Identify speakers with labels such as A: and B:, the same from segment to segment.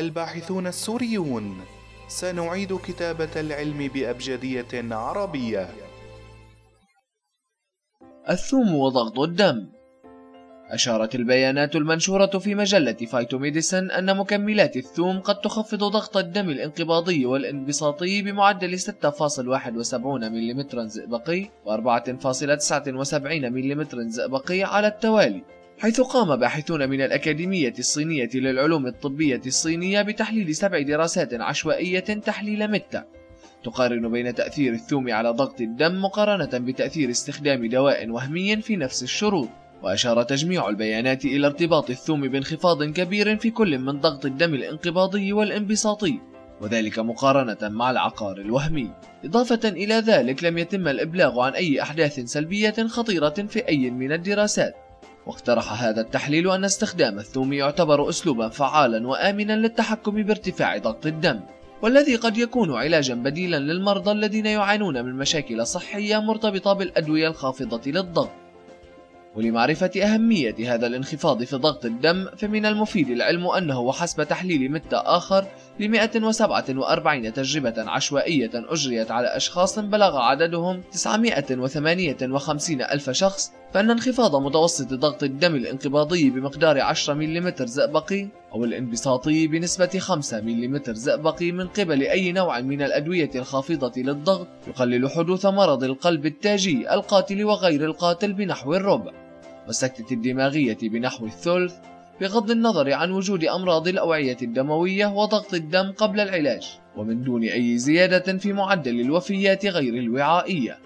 A: الباحثون السوريون سنعيد كتابة العلم بأبجدية عربية.
B: الثوم وضغط الدم. أشارت البيانات المنشورة في مجلة فايتوميديسن أن مكملات الثوم قد تخفض ضغط الدم الانقباضي والانبساطي بمعدل 6.71 ملم زئبقي و 4.79 ملم زئبقي على التوالي. حيث قام باحثون من الأكاديمية الصينية للعلوم الطبية الصينية بتحليل سبع دراسات عشوائية تحليل متة. تقارن بين تأثير الثوم على ضغط الدم مقارنة بتأثير استخدام دواء وهمي في نفس الشروط وأشار تجميع البيانات إلى ارتباط الثوم بانخفاض كبير في كل من ضغط الدم الانقباضي والانبساطي وذلك مقارنة مع العقار الوهمي. إضافة إلى ذلك لم يتم الإبلاغ عن أي أحداث سلبية خطيرة في أي من الدراسات. واقترح هذا التحليل أن استخدام الثوم يعتبر أسلوبا فعالا وآمنا للتحكم بارتفاع ضغط الدم والذي قد يكون علاجا بديلا للمرضى الذين يعانون من مشاكل صحية مرتبطة بالأدوية الخافضة للضغط. ولمعرفة أهمية هذا الانخفاض في ضغط الدم فمن المفيد العلم أنه وحسب تحليل متى آخر ل 147 تجربة عشوائية أجريت على أشخاص بلغ عددهم 958 ألف شخص فإن انخفاض متوسط ضغط الدم الانقباضي بمقدار 10 ملم زئبقي أو الانبساطي بنسبة 5 ملم زئبقي من قبل أي نوع من الأدوية الخافضة للضغط يقلل حدوث مرض القلب التاجي القاتل وغير القاتل بنحو الربع. والسكتة الدماغية بنحو الثلث بغض النظر عن وجود أمراض الأوعية الدموية وضغط الدم قبل العلاج ومن دون أي زيادة في معدل الوفيات غير الوعائية.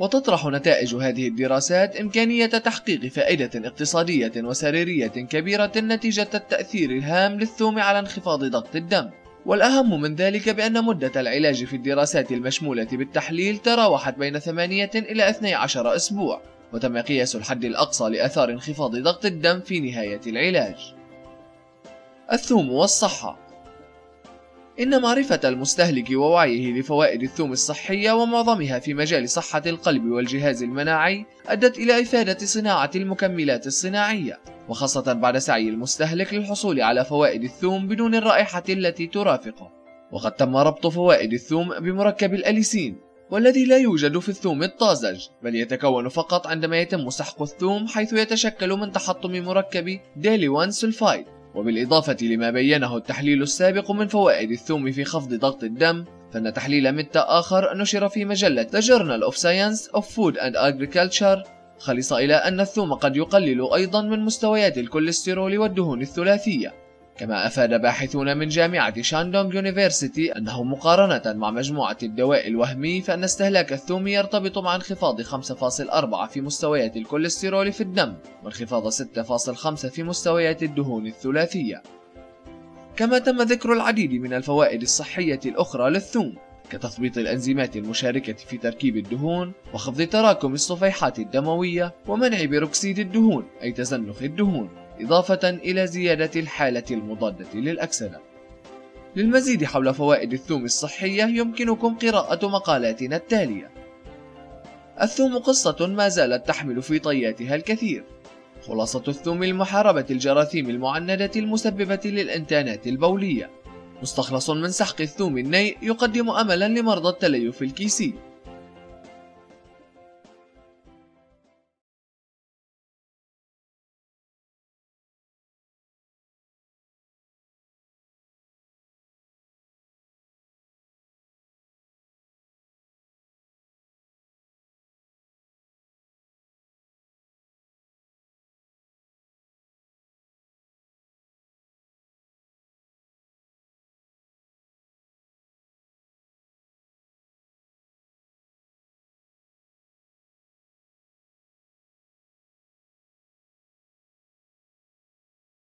B: وتطرح نتائج هذه الدراسات إمكانية تحقيق فائدة اقتصادية وسريرية كبيرة نتيجة التأثير الهام للثوم على انخفاض ضغط الدم. والأهم من ذلك بأن مدة العلاج في الدراسات المشمولة بالتحليل تراوحت بين 8 إلى 12 أسبوع. وتم قياس الحد الأقصى لأثار انخفاض ضغط الدم في نهاية العلاج. الثوم والصحة. إن معرفة المستهلك ووعيه لفوائد الثوم الصحية ومعظمها في مجال صحة القلب والجهاز المناعي أدت إلى إفادة صناعة المكملات الصناعية وخاصة بعد سعي المستهلك للحصول على فوائد الثوم بدون الرائحة التي ترافقه. وقد تم ربط فوائد الثوم بمركب الأليسين. والذي لا يوجد في الثوم الطازج بل يتكون فقط عندما يتم سحق الثوم حيث يتشكل من تحطم مركب ديلي 1 سلفايد. وبالإضافة لما بينه التحليل السابق من فوائد الثوم في خفض ضغط الدم فإن تحليل meta آخر نشر في مجلة The Journal of Science of Food and Agriculture خلص إلى أن الثوم قد يقلل أيضا من مستويات الكوليسترول والدهون الثلاثية. كما أفاد باحثون من جامعة شاندونغ University أنه مقارنة مع مجموعة الدواء الوهمي فإن استهلاك الثوم يرتبط مع انخفاض 5.4 في مستويات الكوليسترول في الدم وانخفاض 6.5 في مستويات الدهون الثلاثية. كما تم ذكر العديد من الفوائد الصحية الأخرى للثوم كتثبيط الأنزيمات المشاركة في تركيب الدهون وخفض تراكم الصفيحات الدموية ومنع بيروكسيد الدهون أي تزنخ الدهون. إضافة إلى زيادة الحالة المضادة للأكسدة للمزيد حول فوائد الثوم الصحية يمكنكم قراءة مقالاتنا التالية. الثوم قصة ما زالت تحمل في طياتها الكثير. خلاصة الثوم لمحاربة الجراثيم المعندة المسببة للإنتانات البولية. مستخلص من سحق الثوم الني يقدم أملا لمرضى التليف الكيسي.